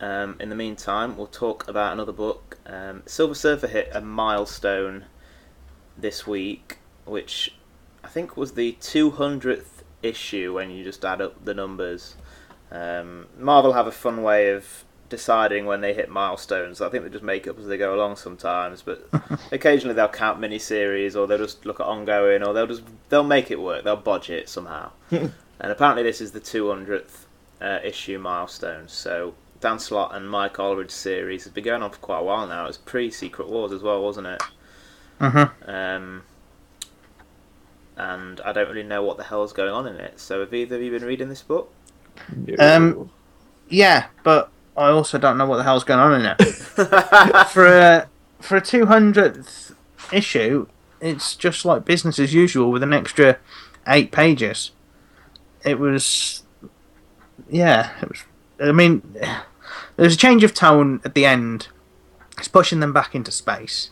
Um, in the meantime, we'll talk about another book. Um, Silver Surfer hit a milestone this week, which I think was the 200th issue when you just add up the numbers. Um, Marvel have a fun way of deciding when they hit milestones. I think they just make up as they go along sometimes, but occasionally they'll count miniseries or they'll just look at ongoing or they'll just they'll make it work. They'll budget somehow. and apparently this is the 200th uh, issue milestone. So Dan Slott and Mike Allred's series has been going on for quite a while now. It was pre Secret Wars as well, wasn't it? Mm-hmm. Um, and I don't really know what the hell's going on in it. So have either of you been reading this book? Um, Yeah, but I also don't know what the hell's going on in it. for a for a two hundredth issue, it's just like business as usual with an extra eight pages. It was, yeah, it was. I mean, there's a change of tone at the end. It's pushing them back into space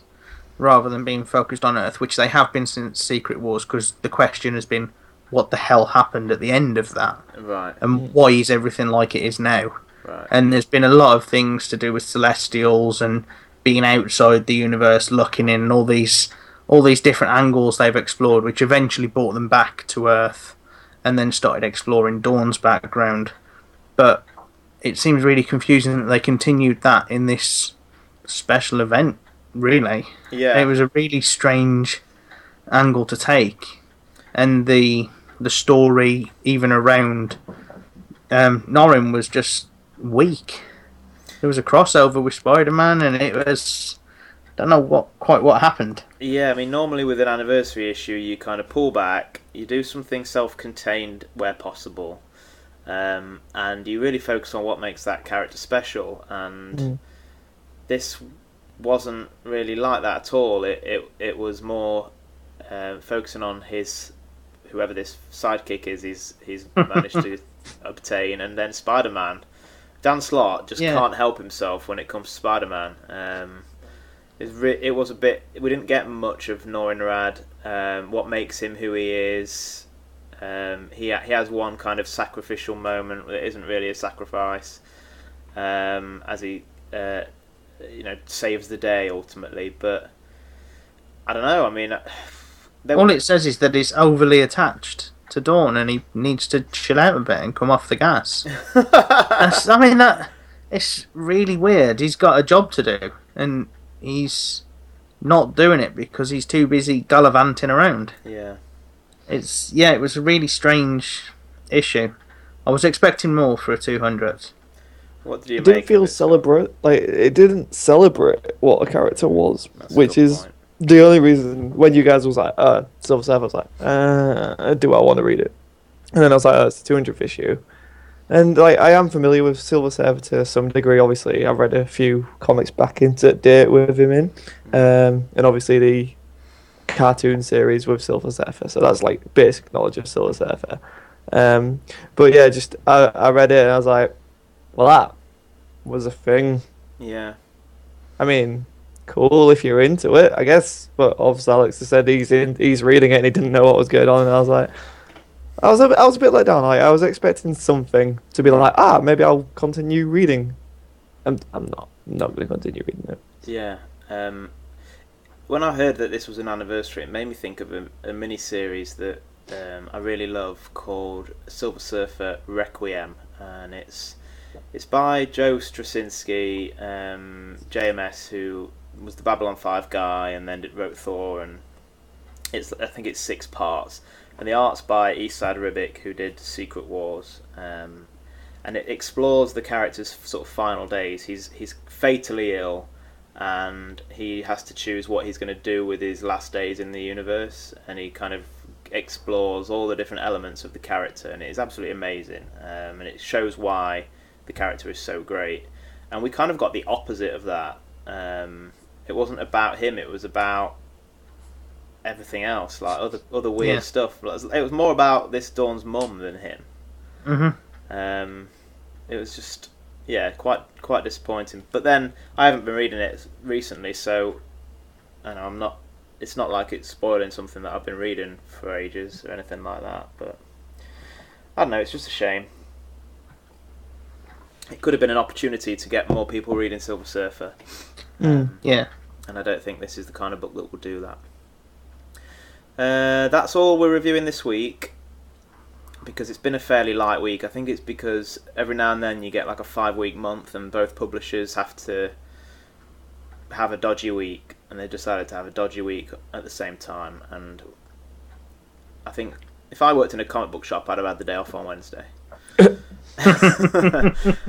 rather than being focused on Earth, which they have been since Secret Wars, because the question has been, what the hell happened at the end of that, right, and why is everything like it is now? right. and there's been a lot of things to do with celestials and being outside the universe looking in and all these all these different angles they've explored which eventually brought them back to earth and then started exploring dawn's background but it seems really confusing that they continued that in this special event really yeah, it was a really strange angle to take, and the the story even around um, Norrin was just weak. There was a crossover with Spider Man, and it was I don't know what quite what happened. Yeah, I mean, normally with an anniversary issue, you kind of pull back, you do something self contained where possible, um, and you really focus on what makes that character special. And Mm. this wasn't really like that at all. It, it, it was more uh, focusing on his, whoever this sidekick is, he's, he's managed to obtain, and then Spider Man. Dan Slott just Yeah. can't help himself when it comes to Spider Man. Um, it's re- it was a bit. We didn't get much of Norrin Radd. Um, what makes him who he is. Um, he ha- he has one kind of sacrificial moment that isn't really a sacrifice, um, as he uh, you know saves the day ultimately. But I don't know. I mean, there, All it says is that he's overly attached to Dawn, and he needs to chill out a bit and come off the gas. I mean that it's really weird. He's got a job to do, and he's not doing it because he's too busy gallivanting around. yeah. It's yeah, it was a really strange issue. I was expecting more for a two hundred. What did you It make? didn't feel of it? celebrate like it didn't celebrate what a character was, That's which is point. the only reason when you guys was like, uh, Silver Surfer, I was like, uh, do I want to read it? And then I was like, oh, it's the 200th issue. And like, I am familiar with Silver Surfer to some degree. Obviously, I've read a few comics back into date with him in, um, and obviously the cartoon series with Silver Surfer. So that's like basic knowledge of Silver Surfer. Um, but yeah, just I, I read it and I was like, well, that was a thing. Yeah. I mean, cool if you're into it, I guess. But obviously, Alex has said he's in, he's reading it and he didn't know what was going on, and I was like, I was a, bit- I was a bit let down. Like, I was expecting something to be like, ah, maybe I'll continue reading. I'm, I'm not, I'm not going to continue reading it. Yeah. Um, when I heard that this was an anniversary, it made me think of a, a mini series that um, I really love called Silver Surfer Requiem, and it's it's by Joe Straczynski, um, JMS, who was the Babylon Five guy, and then wrote Thor, and it's I think it's six parts, and the art's by Esad Ribic, who did Secret Wars. Um, and it explores the character's sort of final days. He's he's fatally ill, and he has to choose what he's going to do with his last days in the universe. And he kind of explores all the different elements of the character, and it is absolutely amazing. Um, and it shows why the character is so great. And we kind of got the opposite of that. Um, it wasn't about him; it was about everything else, like other other weird Yeah. stuff. It was more about this Dawn's mum than him. Mm-hmm. Um, it was just yeah, quite quite disappointing. But then I haven't been reading it recently, so and I'm not. It's not like it's spoiling something that I've been reading for ages or anything like that. But I don't know. It's just a shame. it could have been an opportunity to get more people reading Silver Surfer. Mm. Yeah. and I don't think this is the kind of book that will do that. Uh, that's all we're reviewing this week because it's been a fairly light week. I think it's because every now and then you get like a five week month, and both publishers have to have a dodgy week, and they decided to have a dodgy week at the same time. And I think if I worked in a comic book shop, I'd have had the day off on Wednesday.